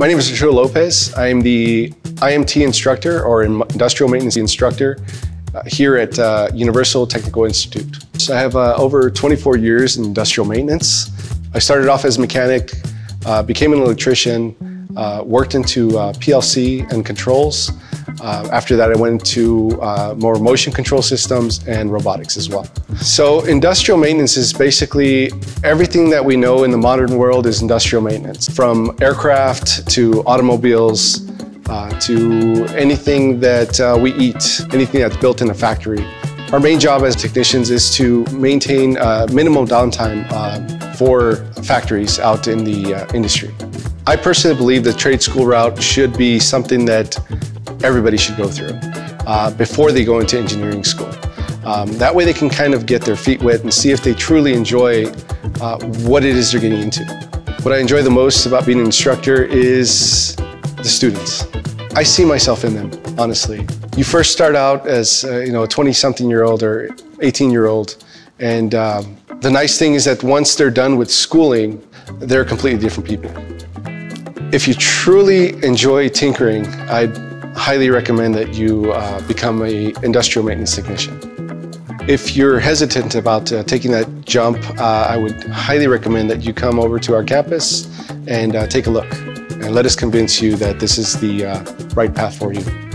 My name is Arturo Lopez. I am the IMT instructor or industrial maintenance instructor uh, here at uh, Universal Technical Institute. So I have uh, over 24 years in industrial maintenance. I started off as a mechanic, uh, became an electrician, uh, worked into uh, PLC and controls. Uh, after that, I went into uh, more motion control systems and robotics as well. So industrial maintenance is basically everything that we know in the modern world is industrial maintenance, from aircraft to automobiles, uh, to anything that uh, we eat, anything that's built in a factory. Our main job as technicians is to maintain uh, minimum downtime uh, for factories out in the uh, industry. I personally believe the trade school route should be something that everybody should go through uh, before they go into engineering school. Um, that way they can kind of get their feet wet and see if they truly enjoy uh, what it is they're getting into. What I enjoy the most about being an instructor is the students. I see myself in them, honestly. You first start out as uh, you know a 20-something year old or 18 year old, and um, the nice thing is that once they're done with schooling, they're completely different people. If you truly enjoy tinkering, I'd highly recommend that you uh, become a industrial maintenance technician. If you're hesitant about uh, taking that jump, uh, I would highly recommend that you come over to our campus and uh, take a look and let us convince you that this is the uh, right path for you.